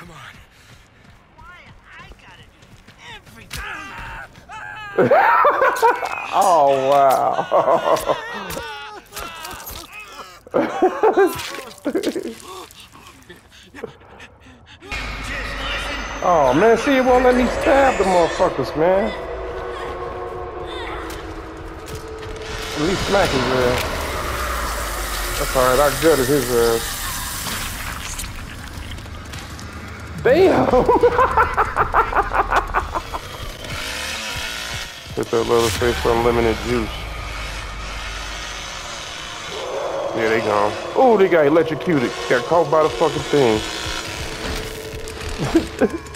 Come on. Why I gotta do everything? Oh wow. oh man, see it won't let me stab the motherfuckers, man. At least smack his ass. That's alright, I gutted his ass. Damn! Hit that little face for unlimited juice. Yeah, they gone. Oh, they got electrocuted. Got caught by the fucking thing.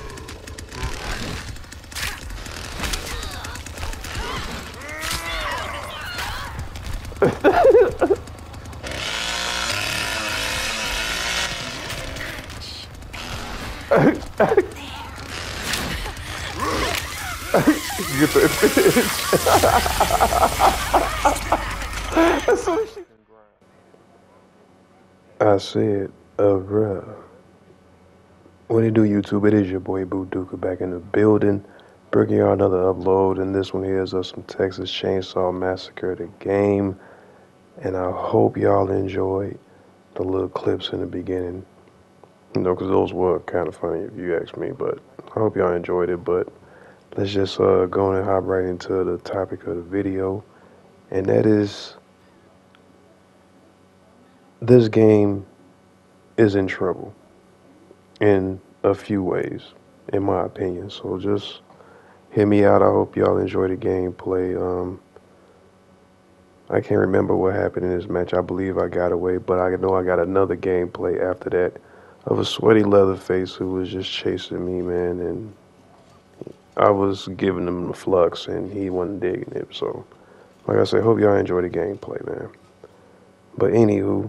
bitch. I said, uh, bruh. What you do, YouTube? It is your boy Boo back in the building, bringing y'all another upload. And this one here is of some Texas Chainsaw Massacre, the game. And I hope y'all enjoyed the little clips in the beginning. You know, because those were kind of funny if you ask me. But I hope y'all enjoyed it. But let's just uh, go and hop right into the topic of the video. And that is this game is in trouble in a few ways, in my opinion. So just hear me out. I hope y'all enjoy the gameplay. Um, I can't remember what happened in this match. I believe I got away, but I know I got another gameplay after that of a sweaty Leatherface who was just chasing me, man, and I was giving him the flux, and he wasn't digging it. So, like I said, hope y'all enjoy the gameplay, man. But anywho,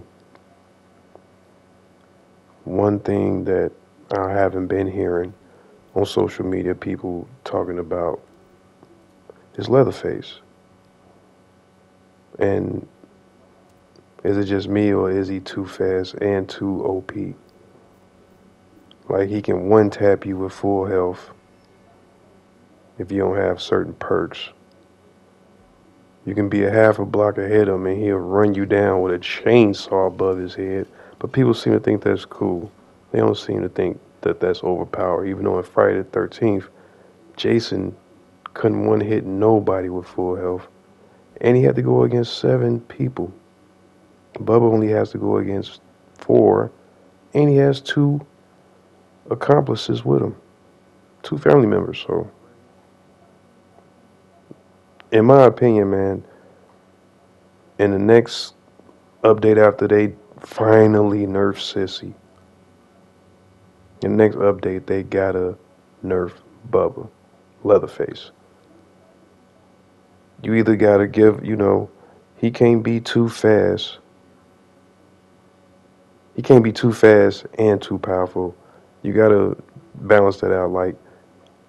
one thing that I haven't been hearing on social media, people talking about is Leatherface. And is it just me or is he too fast and too OP? Like he can one tap you with full health if you don't have certain perks. You can be a half a block ahead of him and he'll run you down with a chainsaw above his head. But people seem to think that's cool. They don't seem to think that that's overpowered. Even though on Friday the 13th, Jason couldn't one hit nobody with full health. And he had to go against seven people. Bubba only has to go against four. And he has two accomplices with him, two family members. So, in my opinion, man, in the next update after they finally nerf Sissy, in the next update they gotta nerf Bubba, Leatherface. You either gotta give, you know, he can't be too fast. He can't be too fast and too powerful you gotta balance that out. Like,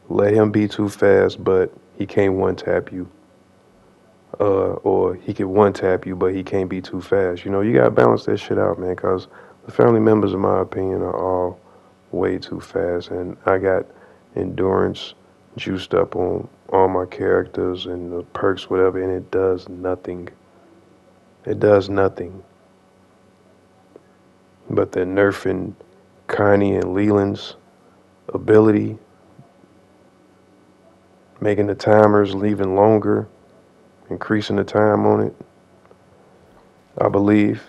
let him be too fast, but he can't one tap you. Uh, or he could one tap you, but he can't be too fast. You know, you gotta balance that shit out, man. Cause the family members, in my opinion, are all way too fast, and I got endurance juiced up on all my characters and the perks, whatever, and it does nothing. It does nothing. But they're nerfing Connie and Leland's ability, making the timers even longer, increasing the time on it. I believe.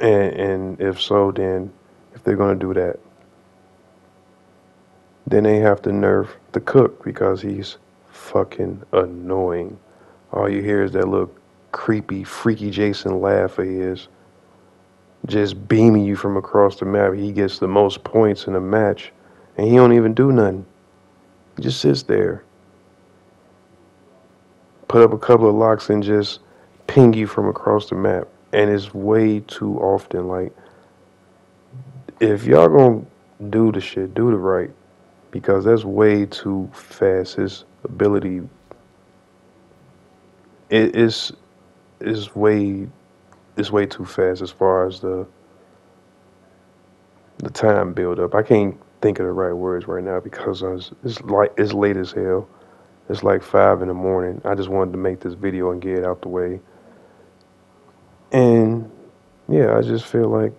And, and if so, then if they're going to do that, then they have to nerf the cook because he's fucking annoying. All you hear is that little creepy, freaky Jason laugh of his just beaming you from across the map. He gets the most points in a match, and he don't even do nothing. He just sits there, put up a couple of locks, and just ping you from across the map. And it's way too often. Like, if y'all gonna do the shit, do the right, because that's way too fast. His ability it is is way it's way too fast as far as the the time build up. I can't think of the right words right now because I was, it's like it's late as hell. It's like five in the morning. I just wanted to make this video and get it out the way. And yeah, I just feel like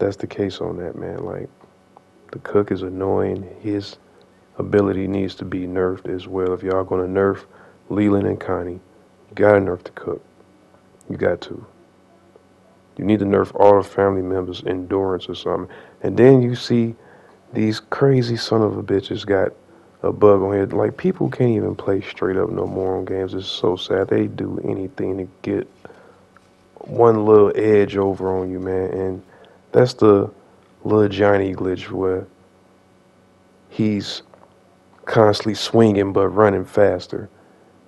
that's the case on that man. Like the cook is annoying. His ability needs to be nerfed as well. If y'all gonna nerf Leland and Connie, you gotta nerf the cook. You got to. You need to nerf all the family members' endurance or something. And then you see these crazy son of a bitches got a bug on here. Like people can't even play straight up no more on games. It's so sad. They do anything to get one little edge over on you, man. And that's the little Johnny glitch where he's constantly swinging but running faster.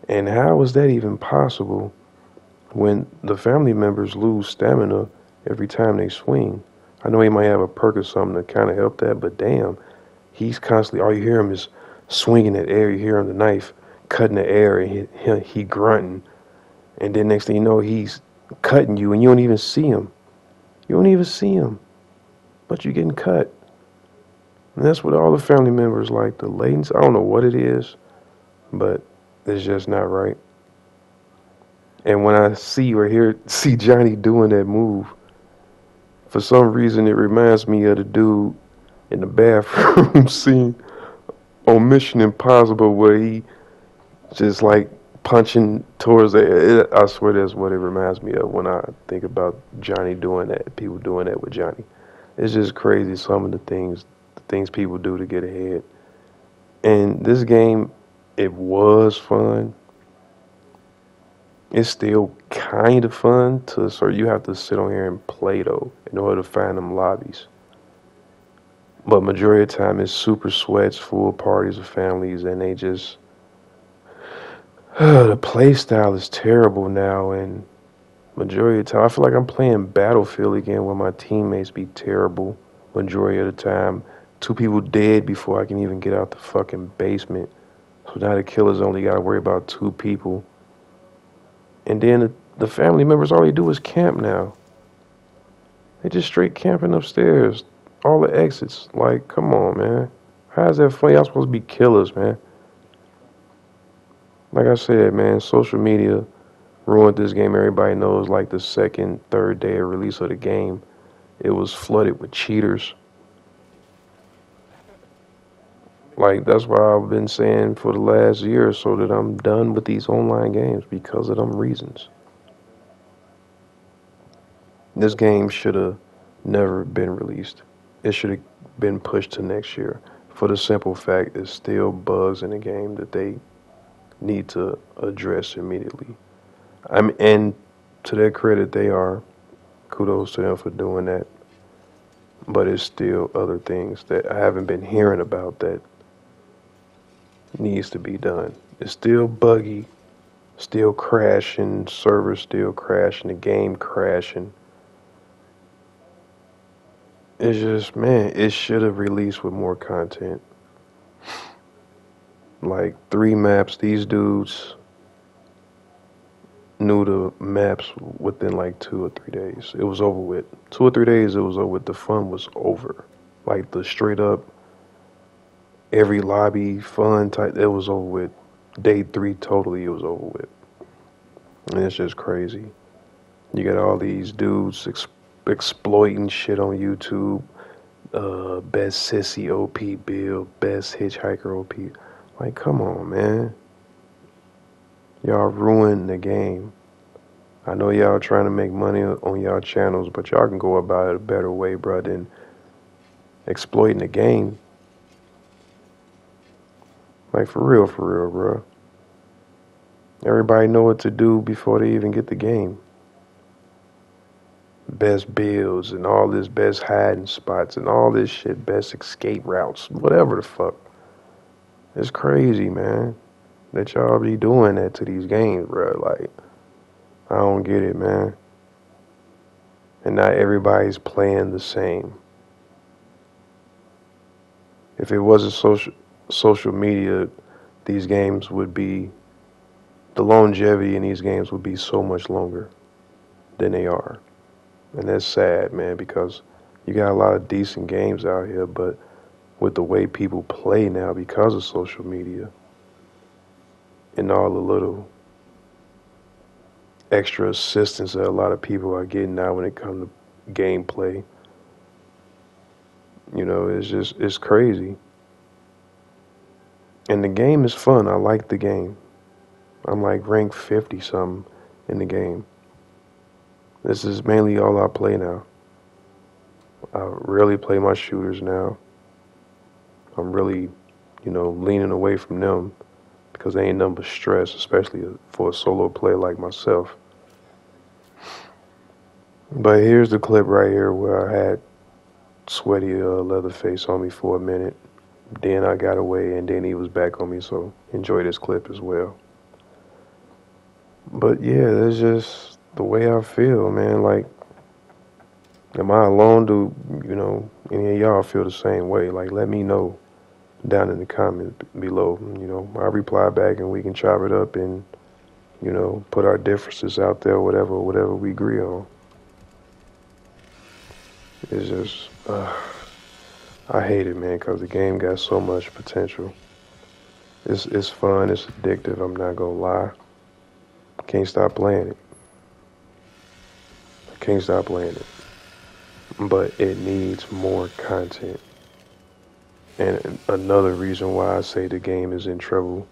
And how is that even possible when the family members lose stamina every time they swing? I know he might have a perk or something to kind of help that, but damn, he's constantly, all you hear him is swinging that air. You hear him the knife cutting the air and he, he, he grunting. And then next thing you know, he's cutting you and you don't even see him. You don't even see him, but you're getting cut. And that's what all the family members like. The latency, I don't know what it is, but it's just not right. And when I see or hear see Johnny doing that move, for some reason it reminds me of the dude in the bathroom scene on Mission Impossible where he just like punching towards it. I swear that's what it reminds me of when I think about Johnny doing that. People doing that with Johnny. It's just crazy some of the things things people do to get ahead. And this game, it was fun. It's still kind of fun to so you have to sit on here and play though in order to find them lobbies. But majority of the time it's super sweats, full parties of families, and they just the play style is terrible now and majority of time I feel like I'm playing Battlefield again where my teammates be terrible majority of the time two people dead before I can even get out the fucking basement. So now the killer's only got to worry about two people. And then the, the family members, all they do is camp now. They just straight camping upstairs. All the exits. Like, come on, man. How is that funny? Y'all supposed to be killers, man. Like I said, man, social media ruined this game. Everybody knows, like, the second, third day of release of the game, it was flooded with cheaters. Like that's why I've been saying for the last year or so that I'm done with these online games because of them reasons. This game should have never been released. It should have been pushed to next year for the simple fact there's still bugs in the game that they need to address immediately. I'm and to their credit they are. Kudos to them for doing that. But it's still other things that I haven't been hearing about that needs to be done. It's still buggy, still crashing, servers still crashing, the game crashing. It's just, man, it should have released with more content. Like three maps, these dudes knew the maps within like two or three days. It was over with. Two or three days, it was over with. The fun was over. Like the straight up every lobby fun type. It was over with. Day three, totally, it was over with. And it's just crazy. You got all these dudes ex- exploiting shit on YouTube. Uh, best sissy OP build, best hitchhiker OP. Like, come on, man. Y'all ruined the game. I know y'all trying to make money on y'all channels, but y'all can go about it a better way, bro, than exploiting the game. Like for real, for real, bro. Everybody know what to do before they even get the game. Best builds and all this best hiding spots and all this shit, best escape routes, whatever the fuck. It's crazy, man. That y'all be doing that to these games, bro. Like, I don't get it, man. And not everybody's playing the same. If it wasn't social social media, these games would be, the longevity in these games would be so much longer than they are. And that's sad, man, because You got a lot of decent games out here, but with the way people play now because of social media and all the little extra assistance that a lot of people are getting now when it comes to gameplay. You know, it's just it's crazy. And the game is fun. I like the game. I'm like ranked 50 something in the game. This is mainly all I play now. I rarely play my shooters now. I'm really, you know, leaning away from them because they ain't nothing but stress, especially for a solo player like myself. But here's the clip right here where I had sweaty uh, Leatherface on me for a minute. Then I got away, and then he was back on me. So enjoy this clip as well. But yeah, that's just the way I feel, man. Like, am I alone? Do you know any of y'all feel the same way? Like, let me know down in the comments below. You know, I reply back, and we can chop it up and you know put our differences out there, whatever, whatever we agree on. It's just, uh, I hate it, man, because the game got so much potential. It's it's fun, it's addictive. I'm not gonna lie. Can't stop playing it. Can't stop playing it. But it needs more content. And another reason why I say the game is in trouble.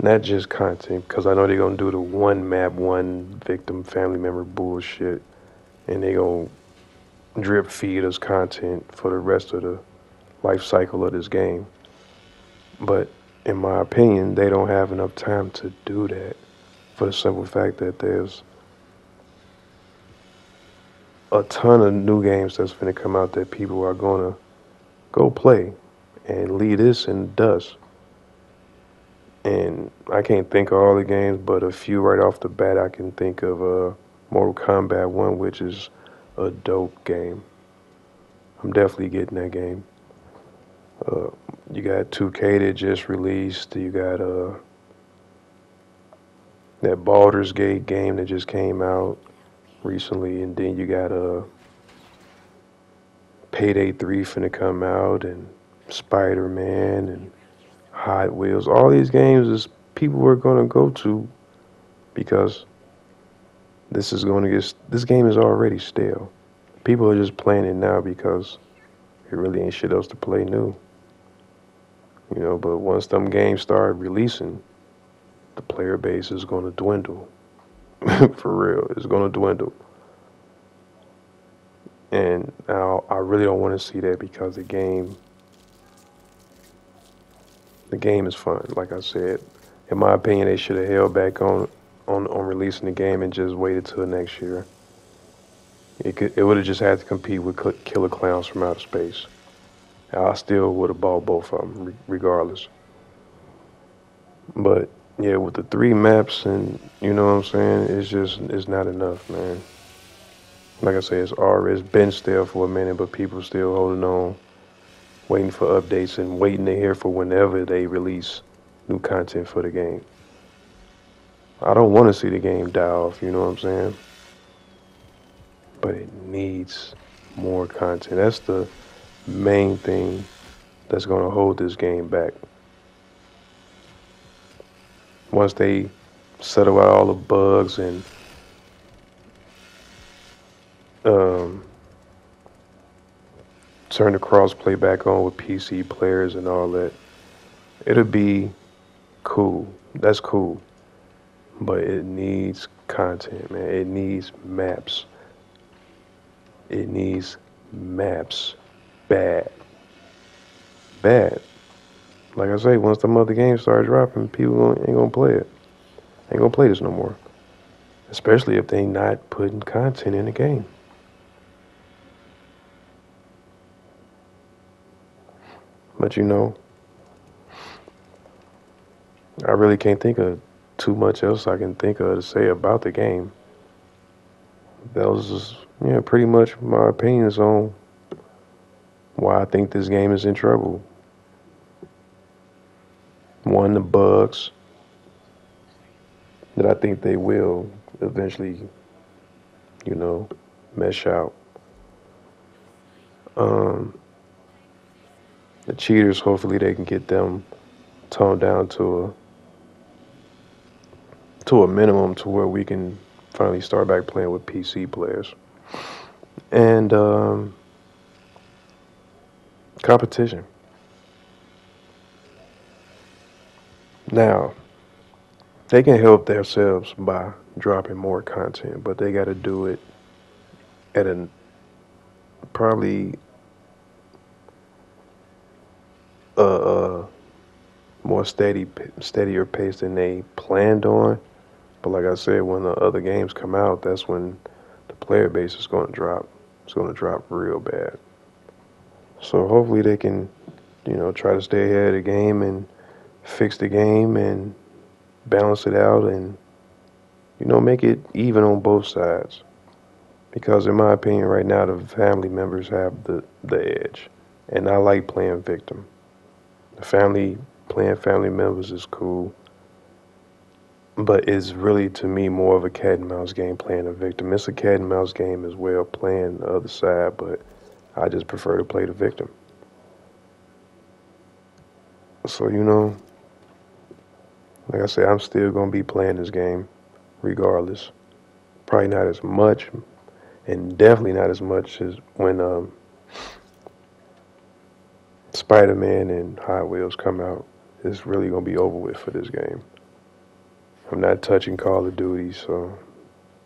Not just content, because I know they're gonna do the one map, one victim, family member bullshit and they gonna drip feed us content for the rest of the life cycle of this game. But in my opinion, they don't have enough time to do that for the simple fact that there's a ton of new games that's going to come out that people are going to go play and leave this in dust. And I can't think of all the games, but a few right off the bat I can think of. Uh, Mortal Kombat 1, which is a dope game. I'm definitely getting that game. Uh, you got 2K that just released. You got uh, that Baldur's Gate game that just came out recently, and then you got a uh, Payday 3 finna come out, and Spider Man, and Hot Wheels. All these games is people are gonna go to because this is to get this game is already stale. People are just playing it now because it really ain't shit else to play new. You know, but once them games start releasing, the player base is to dwindle. For real, it's going to dwindle. And now I really don't want to see that because the game the game is fun. Like I said, in my opinion, they should have held back on on on releasing the game and just waited till next year. It could it would have just had to compete with Killer Clowns from Outer Space. I still would have bought both of them regardless. But yeah, with the three maps and you know what I'm saying, it's just it's not enough, man. Like I say, it's already it's been stale for a minute, but people still holding on, waiting for updates and waiting to hear for whenever they release new content for the game. I don't want to see the game die off, you know what I'm saying? But it needs more content. That's the main thing that's going to hold this game back. Once they settle out all the bugs and um, turn the crossplay back on with PC players and all that, it'll be cool. That's cool but it needs content, man. It needs maps. It needs maps. Bad. Bad. Like I say, once the other games start dropping, people ain't gonna play it. Ain't gonna play this no more. Especially if they not putting content in the game. But you know, I really can't think of too much else I can think of to say about the game. That was just, know, pretty much my opinions on why I think this game is in trouble. One, the bugs that I think they will eventually, you know, mesh out. Um, the cheaters, hopefully, they can get them toned down to a to a minimum to where we can finally start back playing with PC players. And um, competition. Now, they can help themselves by dropping more content, but they got to do it at a probably a, a more steady, steadier pace than they planned on. But like I said, when the other games come out, that's when the player base is going to drop. It's going to drop real bad. So hopefully they can, you know, try to stay ahead of the game and fix the game and balance it out and you know make it even on both sides. Because in my opinion right now the family members have the the edge. And I like playing victim. The family playing family members is cool. But it's really to me more of a cat and mouse game playing a victim. It's a cat and mouse game as well playing the other side but I just prefer to play the victim. So you know like I said, I'm still going to be playing this game regardless. Probably not as much, and definitely not as much as when um, Spider Man and Hot Wheels come out. It's really going to be over with for this game. I'm not touching Call of Duty, so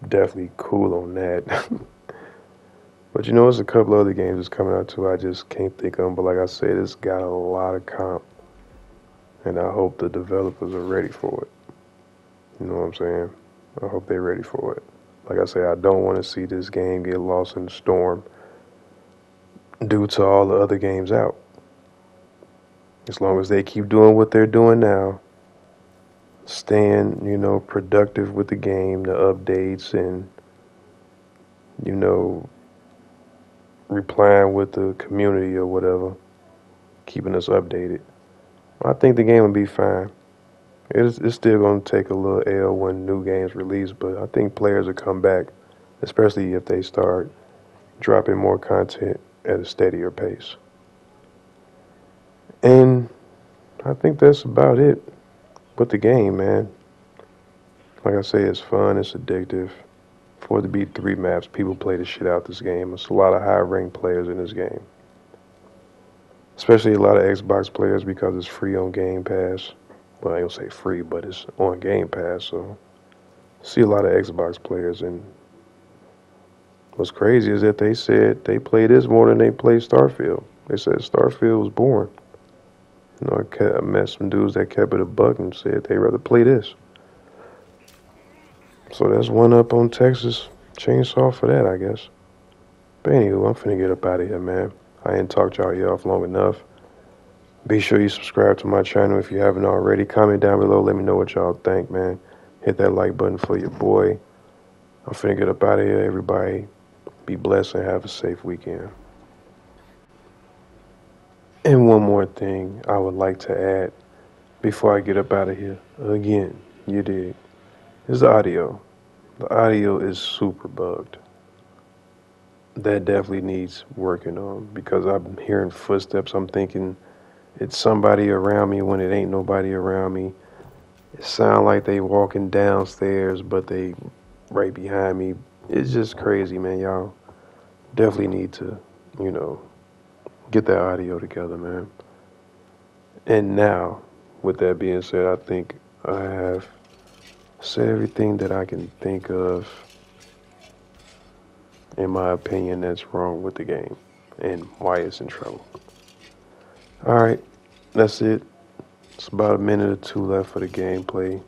definitely cool on that. but you know, there's a couple other games that's coming out too. I just can't think of them. But like I said, it's got a lot of comp and I hope the developers are ready for it. You know what I'm saying? I hope they're ready for it. Like I say, I don't want to see this game get lost in the storm due to all the other games out. As long as they keep doing what they're doing now, staying, you know, productive with the game, the updates, and, you know, replying with the community or whatever, keeping us updated. I think the game will be fine. It's, it's still going to take a little L when new games release, but I think players will come back, especially if they start dropping more content at a steadier pace. And I think that's about it with the game, man. Like I say, it's fun, it's addictive. For it to be three maps, people play the shit out of this game. It's a lot of high ranked players in this game especially a lot of Xbox players because it's free on Game Pass. Well, I don't say free, but it's on Game Pass, so see a lot of Xbox players. And what's crazy is that they said they play this more than they play Starfield. They said Starfield was boring. You know, I, kept, I met some dudes that kept it a buck and said they rather play this. So that's one up on Texas Chainsaw for that, I guess. But anyway, I'm finna get up out of here, man. I ain't talked y'all off long enough. Be sure you subscribe to my channel if you haven't already. Comment down below. Let me know what y'all think, man. Hit that like button for your boy. I'm finna get up out of here, everybody. Be blessed and have a safe weekend. And one more thing I would like to add before I get up out of here. Again, you did. Is the audio. The audio is super bugged that definitely needs working on because I'm hearing footsteps. I'm thinking it's somebody around me when it ain't nobody around me. It sound like they walking downstairs, but they right behind me. It's just crazy, man. Y'all definitely need to, you know, get that audio together, man. And now, with that being said, I think I have said everything that I can think of in my opinion, that's wrong with the game and why it's in trouble. All right, that's it. It's about a minute or two left for the gameplay.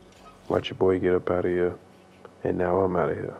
Watch your boy get up out of here. And now I'm out of here.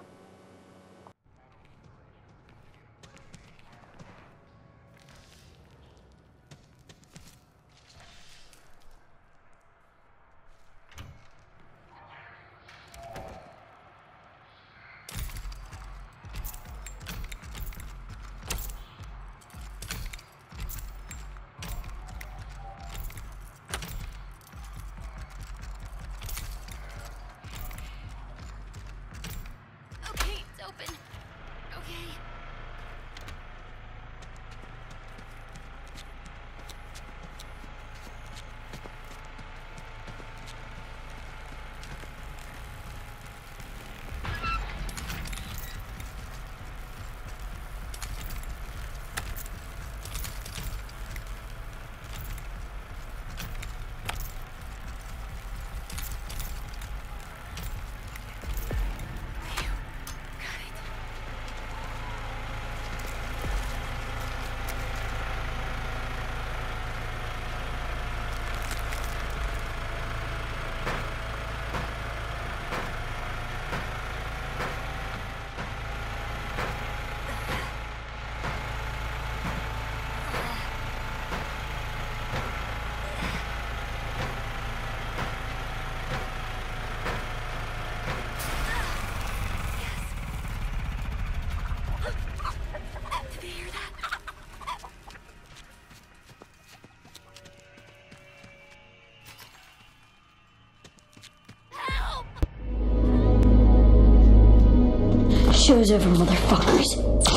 Show's over, motherfuckers.